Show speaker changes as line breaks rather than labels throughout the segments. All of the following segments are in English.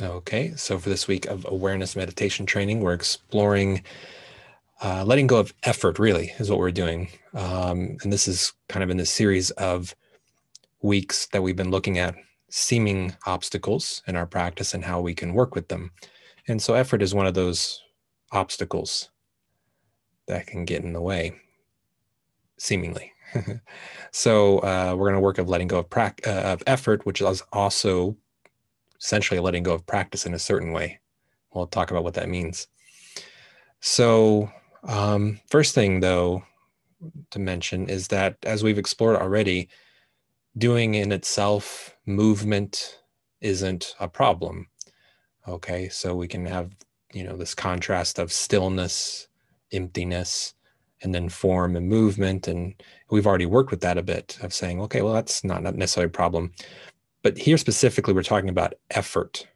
Okay, so for this week of awareness meditation training, we're exploring uh, letting go of effort, really, is what we're doing. Um, and this is kind of in this series of weeks that we've been looking at seeming obstacles in our practice and how we can work with them. And so, effort is one of those obstacles that can get in the way, seemingly. so, uh, we're going to work of letting go of, pra- uh, of effort, which is also essentially letting go of practice in a certain way. We'll talk about what that means. So, um, first thing though to mention is that as we've explored already, doing in itself movement isn't a problem. Okay, so we can have you know this contrast of stillness, emptiness, and then form and movement, and we've already worked with that a bit of saying, okay, well that's not necessarily a problem. But here specifically, we're talking about effort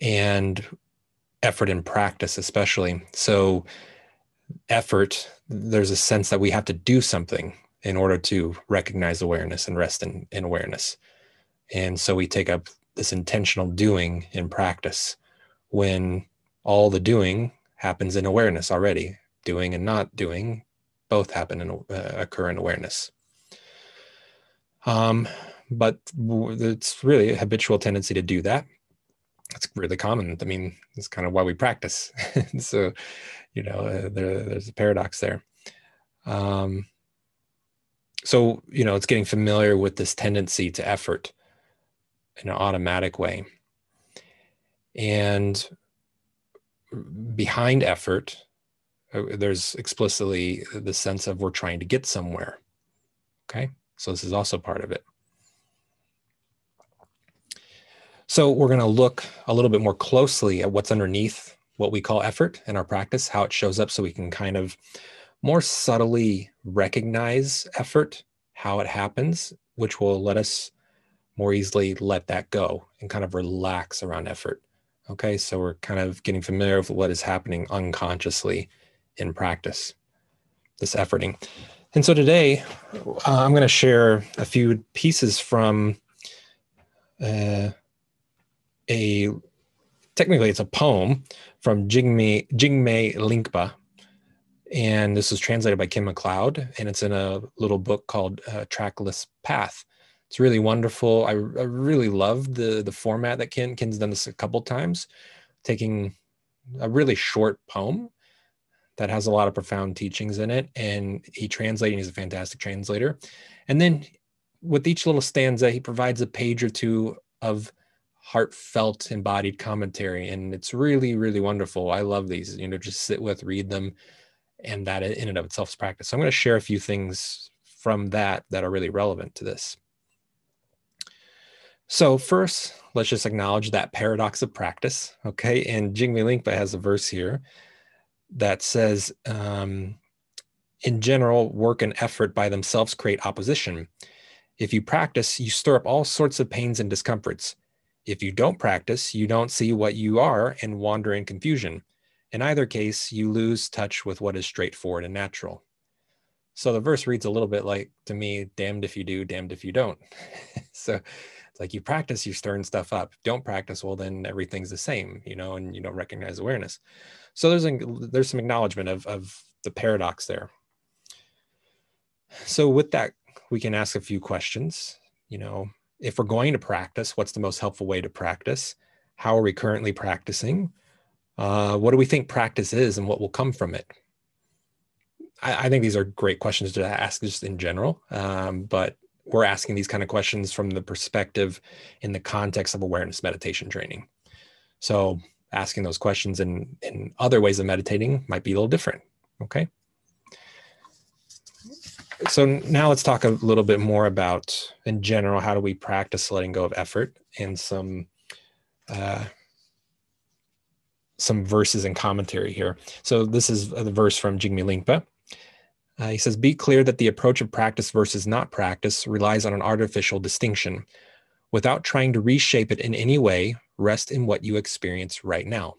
and effort in practice, especially. So, effort, there's a sense that we have to do something in order to recognize awareness and rest in, in awareness. And so we take up this intentional doing in practice when all the doing happens in awareness already. Doing and not doing both happen and uh, occur in awareness. Um, but it's really a habitual tendency to do that. It's really common. I mean it's kind of why we practice. So you know uh, there, there's a paradox there. Um, so you know it's getting familiar with this tendency to effort in an automatic way. And behind effort uh, there's explicitly the sense of we're trying to get somewhere. Okay? So this is also part of it So we're going to look a little bit more closely at what's underneath what we call effort in our practice, how it shows up so we can kind of more subtly recognize effort, how it happens, which will let us more easily let that go and kind of relax around effort. Okay, so we're kind of getting familiar with what is happening unconsciously in practice, this efforting. And so today, uh, I'm going to share a few pieces from uh, a technically it's a poem from Jigme Jigme Lingpa, and this was translated by Ken McLeod, and it's in a little book called uh, Trackless Path. It's really wonderful. I, I really love the the format that Ken Ken's done this a couple times, taking a really short poem that has a lot of profound teachings in it, and he translating. He's a fantastic translator, and then with each little stanza, he provides a page or two of heartfelt embodied commentary and it's really really wonderful. I love these you know just sit with read them and that in and of itself is practice. So i'm going to share a few things from that that are really relevant to this. So first let's just acknowledge that paradox of practice okay? And jigme lingpa has a verse here that says um, in general work and effort by themselves create opposition. If you practice you stir up all sorts of pains and discomforts if you don't practice, you don't see what you are and wander in confusion. In either case, you lose touch with what is straightforward and natural. So the verse reads a little bit like to me, damned if you do, damned if you don't. so it's like you practice, you're stirring stuff up. Don't practice, well, then everything's the same, you know, and you don't recognize awareness. So there's a, there's some acknowledgement of, of the paradox there. So with that, we can ask a few questions. You know, if we're going to practice, what's the most helpful way to practice? How are we currently practicing? Uh, what do we think practice is and what will come from it? I, I think these are great questions to ask just in general, um, but we're asking these kind of questions from the perspective in the context of awareness meditation training. So asking those questions in, in other ways of meditating might be a little different. Okay so now let's talk a little bit more about in general how do we practice letting go of effort and some uh, some verses and commentary here. So this is the verse from jigme lingpa. Uh, he says be clear that the approach of practice versus not practice relies on an artificial distinction. Without trying to reshape it in any way rest in what you experience right now.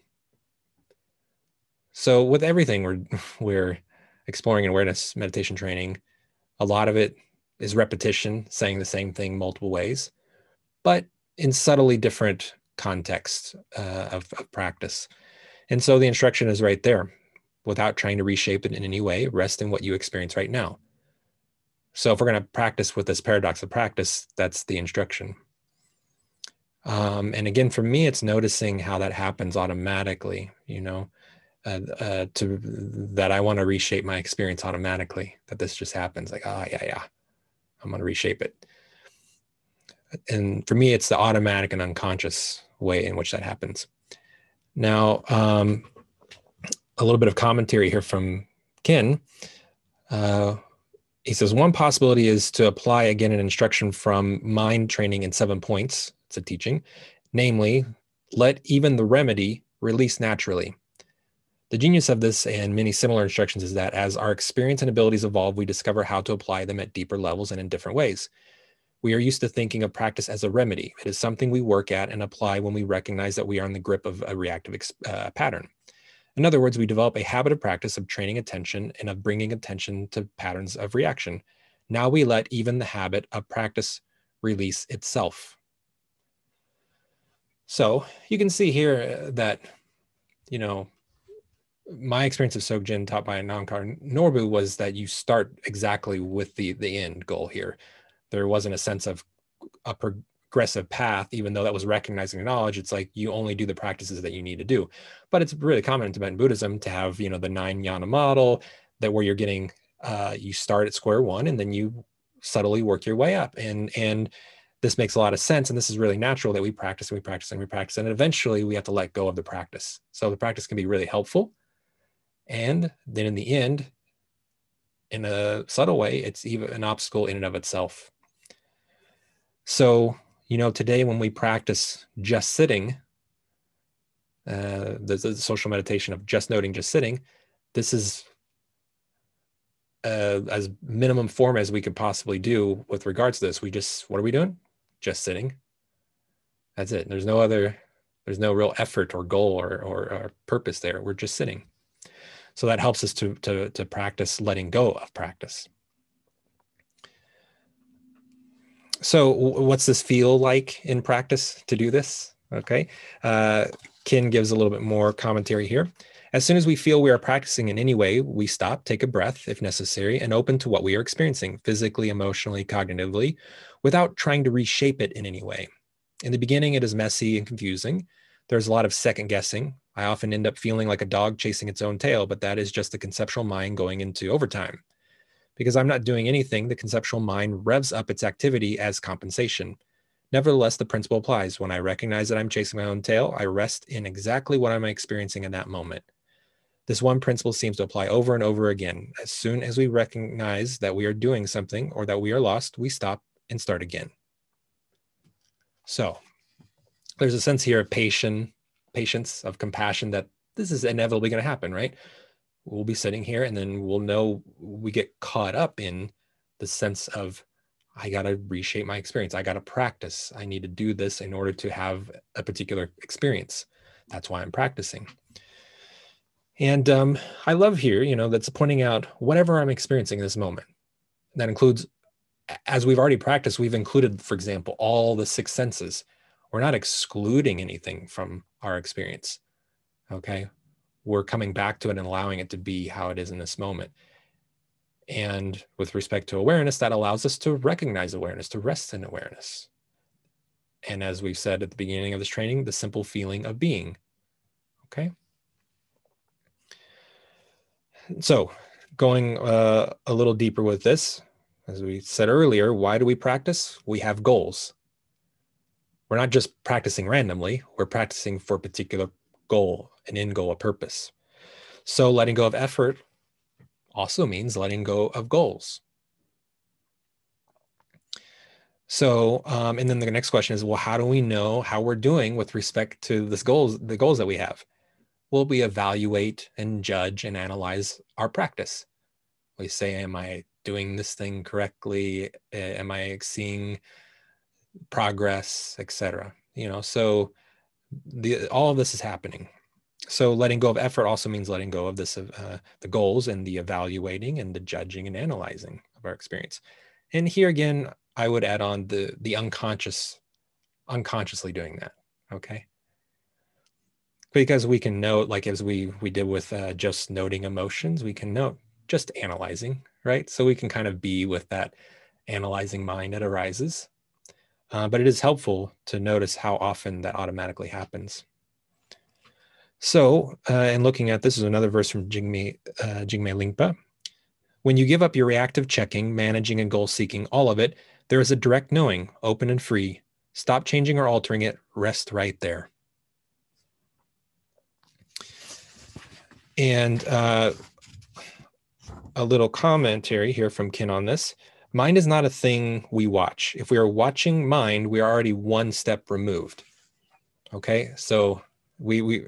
So with everything we're we're exploring in awareness meditation training a lot of it is repetition, saying the same thing multiple ways, but in subtly different contexts uh, of, of practice. And so the instruction is right there without trying to reshape it in any way. Rest in what you experience right now. So if we're going to practice with this paradox of practice, that's the instruction. Um, and again, for me, it's noticing how that happens automatically, you know, uh, to that I want to reshape my experience automatically, that this just happens like, ah, oh, yeah, yeah, I'm going to reshape it. And for me, it's the automatic and unconscious way in which that happens. Now, um, a little bit of commentary here from Ken. Uh, he says one possibility is to apply again an instruction from mind training in seven points. It's a teaching, namely, let even the remedy release naturally. The genius of this and many similar instructions is that as our experience and abilities evolve, we discover how to apply them at deeper levels and in different ways. We are used to thinking of practice as a remedy. It is something we work at and apply when we recognize that we are in the grip of a reactive uh, pattern. In other words, we develop a habit of practice of training attention and of bringing attention to patterns of reaction. Now we let even the habit of practice release itself. So you can see here that, you know, my experience of Dzogchen taught by Namkhai Norbu was that you start exactly with the the end goal here. There wasn't a sense of a progressive path, even though that was recognizing the knowledge. It's like you only do the practices that you need to do. But it's really common in Tibetan Buddhism to have, you know, the nine yana model that where you're getting, uh, you start at square one and then you subtly work your way up. And and this makes a lot of sense. And this is really natural that we practice and we practice and we practice. And eventually we have to let go of the practice. So the practice can be really helpful. And then in the end, in a subtle way, it's even an obstacle in and of itself. So you know, today when we practice just sitting, uh, the, the social meditation of just noting, just sitting, this is uh, as minimum form as we could possibly do with regards to this. We just, what are we doing? Just sitting. That's it. There's no other, there's no real effort or goal or, or, or purpose there. We're just sitting. So that helps us to, to, to practice letting go of practice. so what's this feel like in practice to do this? Okay. Uh, Ken gives a little bit more commentary here. As soon as we feel we are practicing in any way, we stop, take a breath if necessary, and open to what we are experiencing physically, emotionally, cognitively, without trying to reshape it in any way. In the beginning, it is messy and confusing. There's a lot of second guessing. I often end up feeling like a dog chasing its own tail, but that is just the conceptual mind going into overtime because I'm not doing anything, the conceptual mind revs up its activity as compensation. Nevertheless, the principle applies. When I recognize that I'm chasing my own tail, I rest in exactly what I'm experiencing in that moment. This one principle seems to apply over and over again. As soon as we recognize that we are doing something or that we are lost, we stop and start again. So there's a sense here of patience, patience, of compassion that this is inevitably going to happen, right? we'll be sitting here and then we'll know we get caught up in the sense of I got to reshape my experience. I got to practice. I need to do this in order to have a particular experience. That's why I'm practicing. And um, I love here, you know, that's pointing out whatever I'm experiencing in this moment. That includes, as we've already practiced, we've included, for example, all the six senses. We're not excluding anything from our experience. Okay we're coming back to it and allowing it to be how it is in this moment. And with respect to awareness, that allows us to recognize awareness, to rest in awareness. And as we've said at the beginning of this training, the simple feeling of being. Okay. So, going uh, a little deeper with this, as we said earlier, why do we practice? We have goals. We're not just practicing randomly, we're practicing for a particular goal, an end goal, a purpose. So letting go of effort also means letting go of goals. So, um, and then the next question is, well, how do we know how we're doing with respect to this goals, the goals that we have? Well, we evaluate and judge and analyze our practice. We say, am I doing this thing correctly? Am I seeing progress, etc. You know, so the all of this is happening so letting go of effort also means letting go of this uh, the goals and the evaluating and the judging and analyzing of our experience and here again i would add on the the unconscious unconsciously doing that Okay. Because we can note, like as we we did with uh, just noting emotions, we can note just analyzing, right? So we can kind of be with that analyzing mind that arises. Uh, but it is helpful to notice how often that automatically happens. So, uh, and looking at this is another verse from Jigme, uh, Lingpa. When you give up your reactive checking, managing, and goal seeking, all of it, there is a direct knowing, open and free. Stop changing or altering it, rest right there. And uh, a little commentary here from Ken on this. Mind is not a thing we watch. If we are watching mind, we are already one step removed. Okay, so we we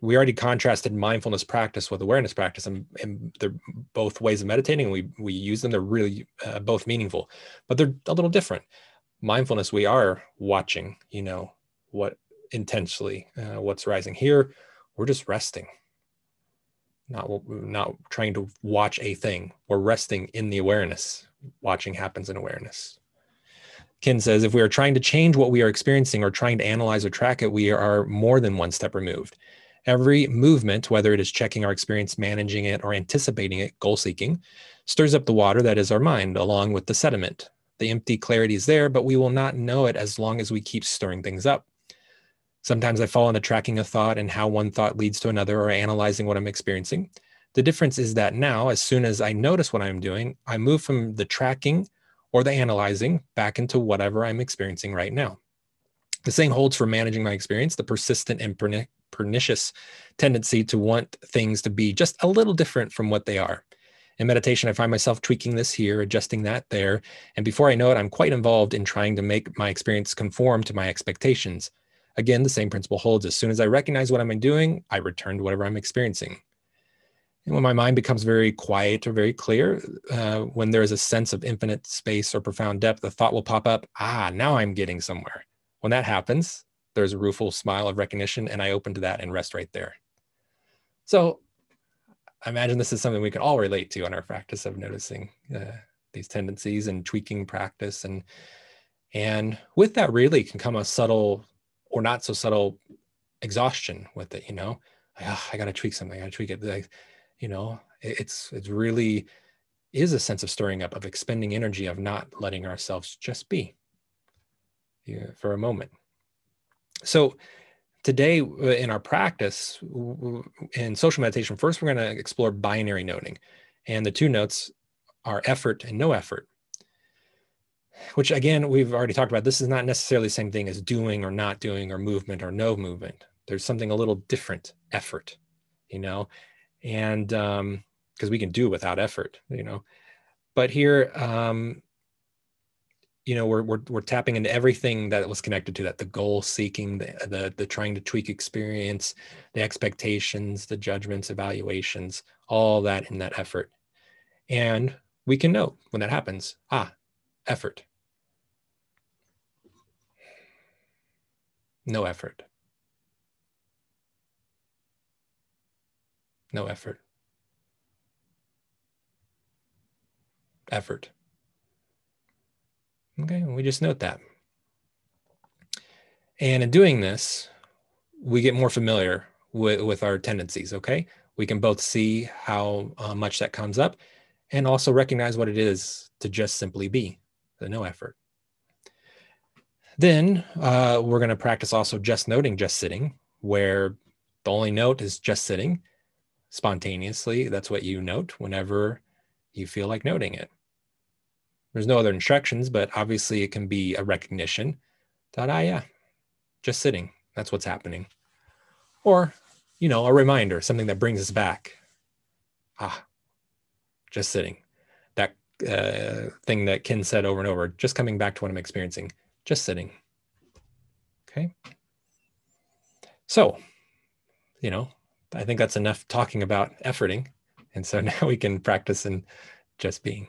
we already contrasted mindfulness practice with awareness practice, and, and they're both ways of meditating. We we use them; they're really uh, both meaningful, but they're a little different. Mindfulness, we are watching, you know, what intensely, uh, what's rising here. We're just resting not not trying to watch a thing we're resting in the awareness. Watching happens in awareness. Ken says if we are trying to change what we are experiencing or trying to analyze or track it we are more than one step removed. Every movement whether it is checking our experience managing it or anticipating it goal seeking stirs up the water that is our mind along with the sediment. The empty clarity is there but we will not know it as long as we keep stirring things up Sometimes I fall into tracking a thought and how one thought leads to another or analyzing what I'm experiencing. The difference is that now, as soon as I notice what I'm doing, I move from the tracking or the analyzing back into whatever I'm experiencing right now. The same holds for managing my experience, the persistent and pernicious tendency to want things to be just a little different from what they are. In meditation, I find myself tweaking this here, adjusting that there. And before I know it, I'm quite involved in trying to make my experience conform to my expectations. Again, the same principle holds. As soon as I recognize what I'm doing, I return to whatever I'm experiencing. And when my mind becomes very quiet or very clear, uh, when there is a sense of infinite space or profound depth, the thought will pop up ah, now I'm getting somewhere. When that happens, there's a rueful smile of recognition, and I open to that and rest right there. So I imagine this is something we can all relate to in our practice of noticing uh, these tendencies and tweaking practice. And, and with that, really can come a subtle or not so subtle exhaustion with it you know? Like, oh, i gotta tweak something i gotta tweak it like, you know? It's it's really is a sense of stirring up of expending energy of not letting ourselves just be. Yeah, for a moment. So today uh, in our practice in social meditation first we're going to explore binary noting. And the two notes are effort and no effort which again we've already talked about this is not necessarily the same thing as doing or not doing or movement or no movement. There's something a little different effort you know? And um because we can do without effort you know? But here um you know we're, we're we're tapping into everything that was connected to that the goal seeking the, the the trying to tweak experience the expectations the judgments evaluations all that in that effort. And we can know when that happens. Ah effort No effort. No effort. Effort. Okay, we just note that. And in doing this, we get more familiar with, with our tendencies, okay? We can both see how uh, much that comes up and also recognize what it is to just simply be, the no effort. Then uh, we're going to practice also just noting, just sitting, where the only note is just sitting spontaneously. That's what you note whenever you feel like noting it. There's no other instructions, but obviously it can be a recognition that, ah, yeah, just sitting. That's what's happening. Or, you know, a reminder, something that brings us back. Ah, just sitting. Uh, thing that Ken said over and over, just coming back to what I'm experiencing just sitting. Okay. So, you know, I think that's enough talking about efforting. And so now we can practice in just being.